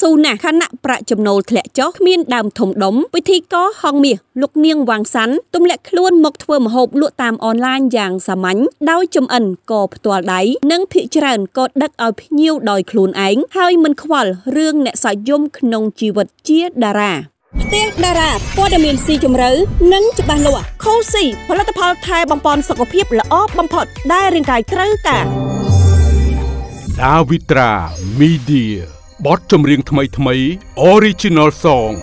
ស៊ូណាស់ខណៈប្រាក់ចំណូលធ្លាក់ចុះគ្មានដើមធំដុំវិធីកហងមាសលោកនាងវាងសាន់ទម្លាក់ខ្លួនមកធ្វើម្ហូបលក់តាមអនឡាញយ៉ាងសាមញ្ញដោយចំអិនក៏ផ្ទាល់ដៃនិងភាគច្រើនក៏ដឹកឲ្យភ្ញៀវដោយខ្លួនឯងហើយមិនខ្វល់រឿងអ្នកសយមក្នុងជីវិតជាតារាផ្ទះតារាព័ត៌មានស៊ីជម្រៅនិងច្បាស់លាស់ខូស៊ីផលិតផលថែបំពន់សុខភាពល្អបំផុតដែលរាងកាយត្រូវការដាវីត្រា Media បទចម្រៀងថ្មីថ្មី Original Song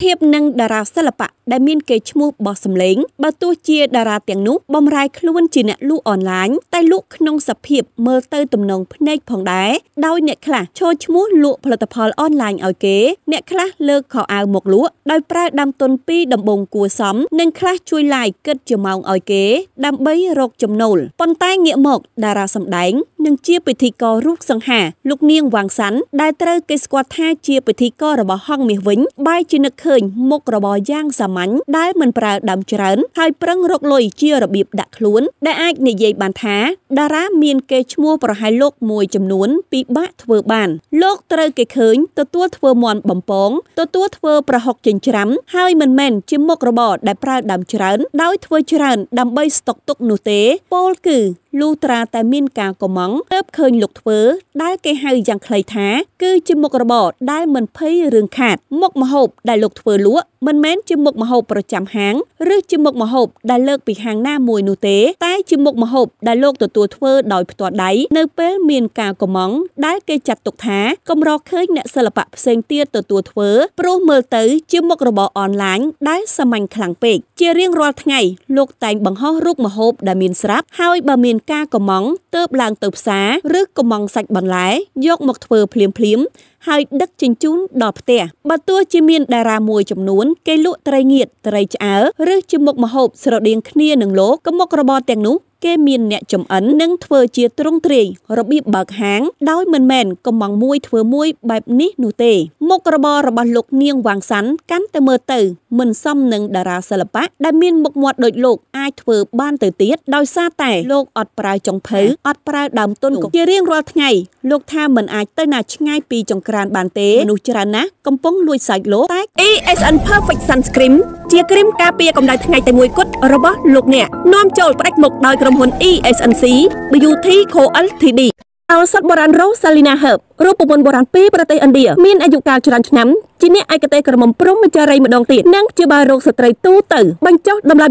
ភាពនិងតារាសិល្បៈដែលមានកេរ្តិ៍ឈ្មោះបោះសម្លេងបើទោះជាតារាទាំងនោះបំរើខ្លួនជាអ្នកលក់អនឡាញតែលក់ក្នុងសភាពមើលទៅទំនងភ្នែកផងដែរដោយអ្នកខ្លះឈរឈ្មោះលក់ផលិតផលអនឡាញឲ្យគេអ្នកខ្លះលើកខោអាវមកលក់ដោយប្រើដាំទុនពីដំបងគួសមនិងខ្លះជួយឡាយគិតជាម៉ោងឲ្យគេ ដើម្បីរកចំណូលប៉ុន្តែងាកមកតារាសម្ដែងនិងជាពិធីកររូបសង្ហាលោកនាងវាងសាន់ដែលត្រូវគេស្គាល់ថាជាពិធីកររបស់ហងមាសវិញបែរជានឹកឃើញមុខរបរយ៉ាងសាមញ្ញដែលមិនប្រើដើមច្រើនហើយប្រឹងរកលុយជារបៀបដាក់ខ្លួនដែលអាចនិយាយបានថាតារាមានកេរ្តិ៍ឈ្មោះប្រហែលលោកមួយចំនួនពិបាកធ្វើបាន លោកត្រូវគេឃើញទទួលធ្វើមន់បំពងទទួលធ្វើប្រហុកចិញ្ច្រាំហើយមិនមែនជាមុខរបរដែលប្រើដើមច្រើន ដោយធ្វើច្រើនដើម្បីស្តុកទុកនោះទេពោលគឺលុះត្រាតែមានការកំងទើបឃើញលោកធ្វើ ដែលគេហៅយ៉ាងខ្លីថា គឺជាមុខរបរដែលមិនភ័យរឿងខាត មុខមហូបដែលលោកធ្វើលក់មិនមែនជាមុខម្ហូបប្រចាំហាងឬជាមុខម្ហូបដែលលើកពីហាងណាមួយនោះទេ តែជាមុខម្ហូបដែលលោកទទួលធ្វើដោយផ្ទាល់ដៃនៅពេលមានការកំងដែលគេចាត់ទុកថាកម្រឃើញអ្នកសិល្បៈផ្សេងទៀតទទួលធ្វើព្រោះមើលទៅជាមុខរបរអនឡាញដែលសាមញ្ញខ្លាំងពេកជារៀងរាល់ថ្ងៃលោកតែងបង្ហោះរូបម្ហូបដែលមានស្រាប់ហើយបើមានការកំងទៅឡើងទៅផ្សារឬកំងសាច់បន្លែយកមកធ្វើភ្លាមៗហើយដឹកជញ្ជូនដល់ផ្ទះបើទោះជាមានតារាមួយចំនួនគេលក់ត្រីងៀតត្រីឆ្អើឬជាមុខម្ហូបស្រដៀងគ្នានឹងលោកក៏មុខរបរទាំងនោះ គេមានអ្នកចំអិននិងធ្វើជាទ្រង់ទ្រាយរបៀបបើកហាង ដោយមិនមែនកំងមួយធ្វើមួយបែបនេះនោះទេ មុខរបររបស់លោកនាងវាងសាន់កាន់តែមើលទៅ មិនសមនឹងតារាសិល្បៈដែលមានមុខមាត់ដូចលោកអាចធ្វើបានទៅទៀតដោយសារតែលោកអត់ប្រើចុងភៅអត់ប្រើដើមទុនជារៀងរាល់ថ្ងៃលោកថាមិនអាចទៅណាឆ្ងាយពីចង្ក្រានបានទេមនុស្សច្រើនណាស់កំពុងលួចសាច់លោកតែ ESN Perfect Sunscreen ជាគ្រីមការពារកម្ដៅថ្ងៃតែមួយគត់របស់លោកអ្នកនាំចូលផ្ដាច់មុខដោយក្រុមហ៊ុន ESNC Beauty Co Ltd ឱសថបុរាណ Rosalina Herb រូបមន្តបុរាណពីប្រទេសឥណ្ឌាមានអាយុកាលច្រើនឆ្នាំជាអ្នកឯកទេសក្រមុំព្រំចារីម្ដងទៀតនិងជាបារោគស្ត្រីទូទៅបញ្ចុះតម្លៃ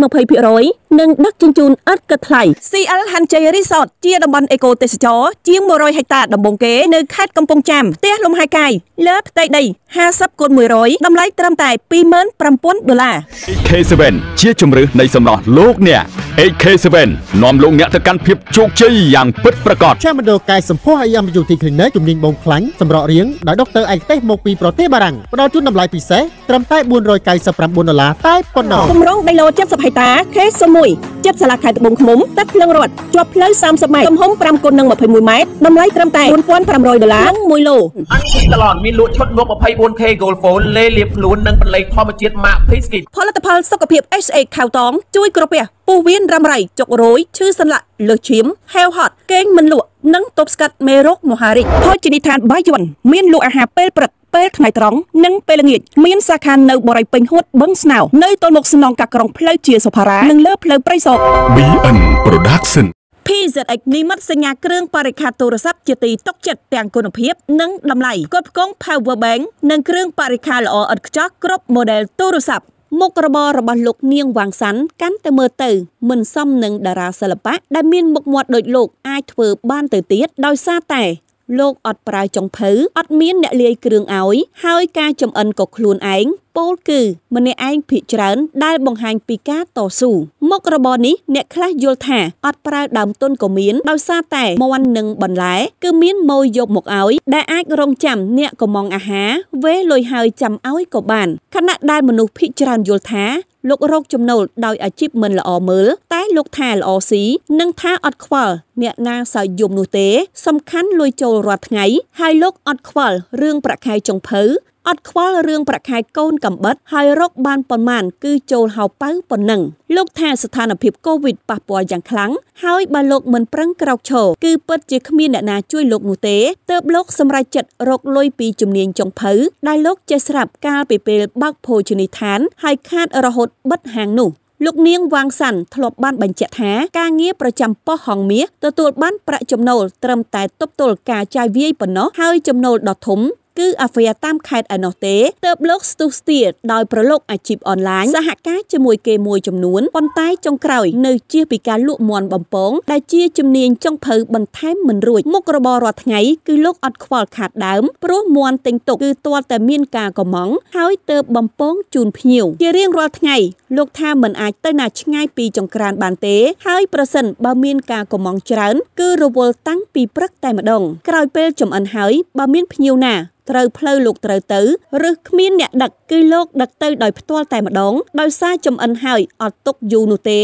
20%និងដឹកជញ្ជូនឥតគិតថ្លៃ CL Hanjay Resort ជាតំបន់អេកូទេសចរជាង100ហិកតាដំបងគេនៅខេត្តកំពង់ចាមផ្ទះលំហែកាយលើផ្ទៃដី50គុណ100តម្លៃត្រឹមតែ25000ដុល្លារ AK7 ជាជំរើសនៃសម្រស់លោកអ្នក AK7 នាំលោកអ្នកទៅកាន់ភាពជោគជ័យយ៉ាងពិតប្រាកដជាមណ្ឌលកាយសម្ផស្សអាយ៉ាមយុធីគ្លីនិកជំនាញបងខ្លាញ់សម្រក់រៀងដោយដុកទ័រឯកទេសមកពីប្រទេសបារាំងផ្ដល់ជូនតម្លៃពិសេសត្រឹមតែ499ដុល្លារតែប៉ុណ្ណោះគម្រោងដីឡូ70ហិកតា K01 ចិត្តសាលាខេត្តត្បូងឃ្មុំទឹកភ្លឹងរត់ជាប់ផ្លូវ30ម៉ែត្រទំហំ5គុណនឹង21ម៉ែត្រតម្លៃត្រឹមតែ4500ដុល្លារនិង1ឡូអញទីឡនមានលក់ឈុតងប់ 24K Gold Phone លេលាបខ្លួននិងបន្លៃធម្មជាតិ Max Pisky ផលិតផលសុខភាព SA ខៅតងជួយក្រពះពោះវៀនរ៉ាំរ៉ៃចុករយឈឺសន្លាក់លើសឈាមហេវហត់គេងមិនលក់ និងទប់ស្កាត់មេរោគមហារីកភោជនីយដ្ឋានបាយ័នមានលក់អាហារពេលព្រឹកពេលថ្ងៃត្រង់និងពេលល្ងាចមានសាខានៅបរិយាពេញហួតបឹងស្នោនៅទល់មុខស្នងកាក្រុងផ្លូវជាសុផារ៉ានិងលើផ្លូវព្រៃសរ BN Production PZX និមិត្តសញ្ញាគ្រឿងបរិក្ខារទូរស័ព្ទជាទីទុកចិត្តទាំងគុណភាព និងតម្លៃផ្គត់ផ្គង់ Power Bank និងគ្រឿងបរិក្ខារល្អឥតខ្ចោះគ្រប់ model ទូរស័ព្ទ មុខរបររបស់លោកនាងវាងសាន់កាន់តែមើលទៅមិនសមនឹងតារាសិល្បៈដែលមានមុខមាត់ដូចលោកអាចធ្វើបានទៅទៀតដោយសារតែ លោកអត់ប្រើចុងភៅអត់មានអ្នកលាយគ្រឿងឲ្យហើយការចំអិនក៏ខ្លួនឯងពោលគឺម្នាក់ឯងភិកច្រើនដែលបង្ហាញពីការតស៊ូមុខរបរនេះអ្នកខ្លះយល់ថាអត់ប្រើដើមទុនក៏មានដោយសារតែមន់និងបន្លែគឺមានម៉ូយយកមកឲ្យដែលអាចរងចាំអ្នកកំងអាហារវេលុយហើយចាំឲ្យក៏បានខណៈដែលមនុស្សភិកច្រើនយល់ថា លោករកចំណូលដោយអាជីពមិនល្អមើលតែលោកថាល្អស៊ីនិងថាអត់ខ្វល់អ្នកណាសើយំនោះទេ សំខាន់លុយចូលរាល់ថ្ងៃហើយលោកអត់ខ្វល់រឿងប្រាក់ខែចុងភៅ អអត់ខ្វល់រឿងប្រខែកូនកំបិតហើយរកបានប៉ុន្មានគឺចូលហៅប៉ៅប៉ុណ្ណឹងលោកថាស្ថានភាពកូវីដប៉ះពាល់យ៉ាងខ្លាំងហើយបើលោកមិនប្រឹងក្រោកឈរគឺពិតជាគ្មានអ្នកណាជួយលោកនោះទេទើបលោកសម្រេចចិត្តរកលុយពីជំនាញចុងភៅដែលលោកចេះស្រាប់កាលពីពេលបើកភោជនីយដ្ឋានហើយខាតរហូតបិទហាងនោះលោកនាងវាងសាន់ធ្លាប់បានបញ្ជាក់ថាការងារប្រចាំប៉ុស្តិ៍ហងមាសទទួលបានប្រាក់ចំណូលត្រឹមតែទប់ទល់ការចាយវាយប៉ុណ្ណោះហើយចំណូលដ៏ធំ គឺអាហ្វ្យាតាមខេត្តឯណោះទេទើបលោកស្ទុះស្ទាដោយប្រឡូកអាជីពអនឡាញសហការជាមួយគេមួយចំនួនប៉ុន្តែចុងក្រោយនៅជៀសពីការលក់មន់បំពងដែលជាជំនាញចុងភៅបន្ថែមមិនរួចមុខរបររាល់ថ្ងៃគឺលោកអត់ខ្វល់ខាតដើមព្រោះមន់ទិញទុកគឺទាល់តែមានការកំងហើយទើបបំពងជូនភ្ញៀវជារៀងរាល់ថ្ងៃលោកថាមិនអាចទៅណាឆ្ងាយពីចង្ក្រានបានទេ ហើយប្រសិនបើមានការកំងច្រើន គឺរវល់តាំងពីព្រឹកតែម្ដងក្រោយពេលចំអិនហើយបើមានភ្ញៀវណាត្រូវផ្លូវលោកត្រូវទៅឬគ្មានអ្នកដឹកគឺលោកដឹកទៅដោយផ្ទាល់តែម្ដងដោយសារចំអិនហើយអត់ទុកយូរនោះទេ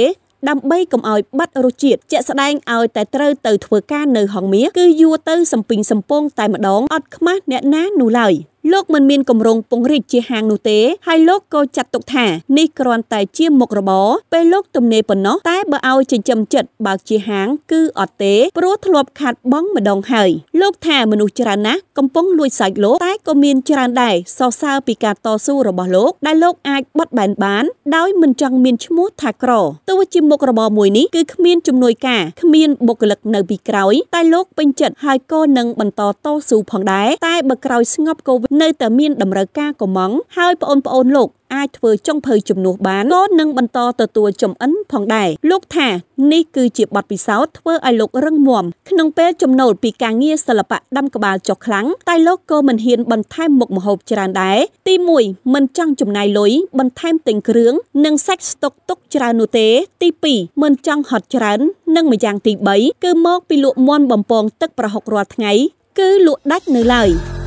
ដើម្បីកុំឲ្យបាត់រសជាតិជាក់ស្ដែងឲ្យតែត្រូវទៅធ្វើការនៅហងមាសគឺយួរទៅសំពីងសំពងតែម្ដងអត់ខ្មាស់អ្នកណានោះឡើយ លោកមិនមានកម្រងពង្រីកជាហាងនោះទេហើយលោកក៏ចាត់ទុកថានេះគ្រាន់តែជាមុខរបរពេលលោកទំនេរប៉ុណ្ណោះតែបើឲ្យចិញ្ចឹមចិត្តបើកជាហាងគឺអត់ទេព្រោះធ្លាប់ខាត់បងម្ដងហើយលោកថាមនុស្សច្រើនណាស់កំពុងលួចសាច់លោកតែក៏មានច្រើនដែរសរសើរពីការតស៊ូរបស់លោកដែលលោកអាចបត់បែនបាន ដោយមិនចង់មានឈ្មោះថាក្រទោះជាមុខរបរមួយនេះគឺគ្មានជំនួយការគ្មានបុគ្គលិកនៅពីក្រោយតែលោកពេញចិត្តហើយក៏នឹងបន្តតស៊ូផងដែរតែបើក្រោយស្ងប់កូវីដនៅតែមានតម្រូវការកំងហើយប្អូនប្អូនលោកអាចធ្វើចុងភៅជំនួសបានក៏នឹងបន្តទទួលចំអិនផងដែរលោកថានេះគឺជាបទពិសោធន៍ធ្វើឲ្យលោករឹងមាំក្នុងពេលចំណូលពីការងារសិល្បៈដាំក្បាលចុះខ្លាំងតែលោកក៏មិនហ៊ានបន្ថែមមុខម្ហូបច្រើនដែរទី1មិនចង់ចំណាយលុយបន្ថែមទិញគ្រឿងនិងសាច់ស្តុកទុកច្រើននោះទេ ទី2មិនចង់ហត់ច្រើន និងម្យ៉ាងទី3គឺមកពីលក់មន់បំពងទឹកប្រហុករាល់ថ្ងៃ គឺលក់ដាច់នៅឡើយ។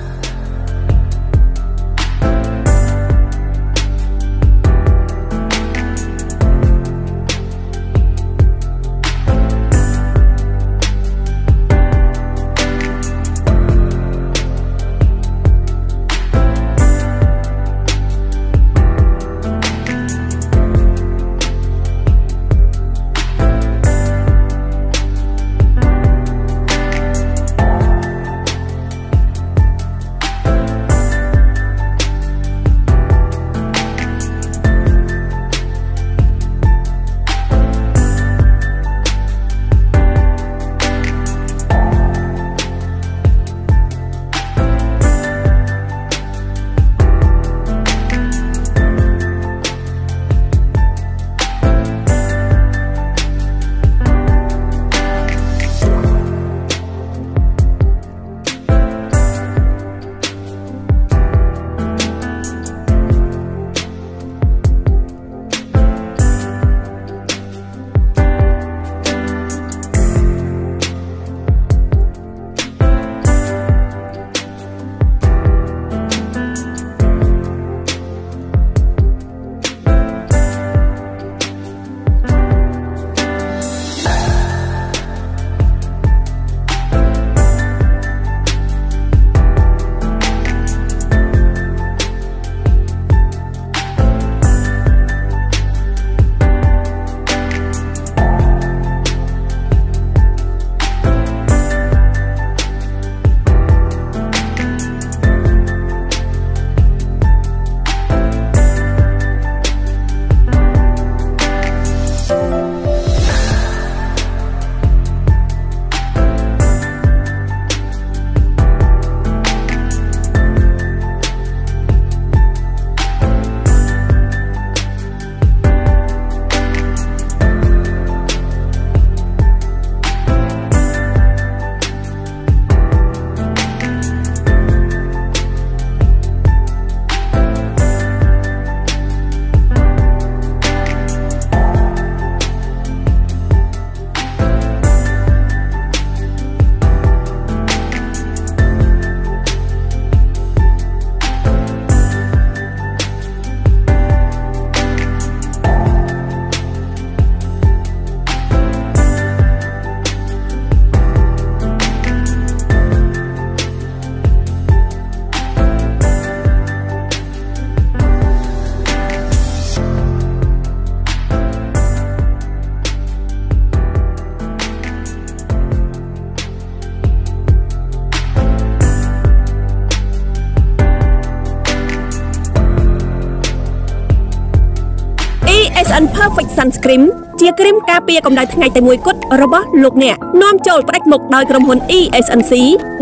Sunscreen ជាគ្រីមការពារកម្ដៅថ្ងៃតែមួយគត់របស់លោកអ្នកនាំចូលផ្ដាច់មុខដោយក្រុមហ៊ុន ESNC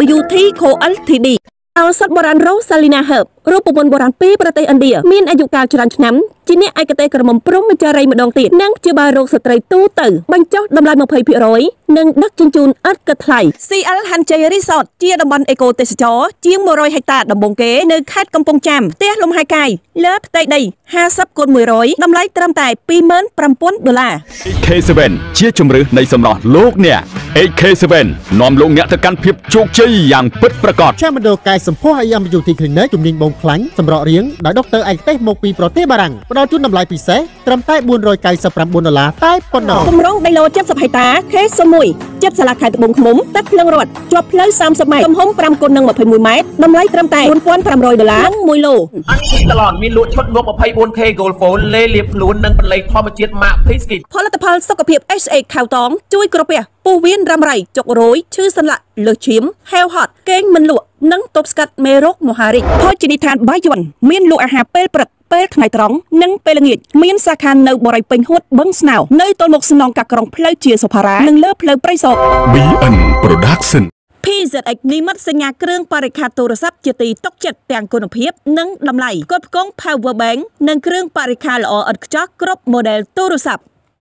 Beauty Co Ltd ឱសថបុរាណ Rosalina Herb រូបមន្តបុរាណពីប្រទេសឥណ្ឌាមានអាយុកាលច្រើនឆ្នាំជាអ្នកឯកទេសក្រមុំព្រំវិចារីម្ដងទៀតនិងជាបារោគស្ត្រីទូទៅបញ្ចុះតម្លៃ20%និងដឹកជញ្ជូនឥតគិតថ្លៃ CL Hanjay Resort ជាតំបន់អេកូទេសចរជាង100ហិកតាដំបងគេនៅខេត្តកំពង់ចាមផ្ទះលំហែកាយលើផ្ទៃដី50គុណ100តម្លៃត្រឹមតែ29000ដុល្លារ AK7 ជាជំរើសនៃសម្រស់លោកអ្នក AK7 នាំលោកអ្នកទៅកាន់ភាពជោគជ័យយ៉ាងពិតប្រាកដជាមណ្ឌលកាយសម្ផស្ស IM Beauty Clinic ជំនាញបងខ្លាញ់សម្រក់រាងដោយដុកទ័រឯកទេសមកពីប្រទេសបារាំងផ្ដល់ជូនតម្លៃពិសេសត្រឹមតែ499ដុល្លារតែប៉ុណ្ណោះគម្រោងដីឡូ70ហិកតាខេស1ចិត្តសាលាខេត្តត្បូងឃ្មុំទឹកភ្លឹងរត់ជាប់ផ្លូវ30ម៉ែត្រទំហំ5គុណនឹង21ម៉ែត្រតម្លៃត្រឹមតែ4500ដុល្លារនិង1ឡូអញទីតឡនមានលក់ឈុតងប់ 24K Gold Phone លេលាបខ្លួននិងបន្លៃធម្មជាតិម៉ាក Pisky ផលិតផលសុខភាព SA ខៅតងជួយក្រពះពោះវៀនរ៉ាំរៃចុករយឈឺសន្លាក់លើសឈាមហេវហត់គេងមិនលក់និងទប់ស្កាត់មេរោគមហារីកភោជនីយដ្ឋានបាយ័នមានលក់អាហារពេលព្រឹក ពេលថ្ងៃត្រង់និងពេលល្ងាចមានសាខានៅបរិយពេញហួតបឹងស្នោនៅទល់មុខស្នងកាក្រុងផ្លូវជាសុផារ៉ានិងលើផ្លូវព្រៃសរ BN Production PZX និមិត្តសញ្ញាគ្រឿងបរិក្ខារទូរស័ព្ទជាទីទុកចិត្តទាំងគុណភាព និងតម្លៃផ្គត់ផ្គង់ Power Bank និងគ្រឿងបរិក្ខារល្អឥតខ្ចោះគ្រប់ model ទូរស័ព្ទ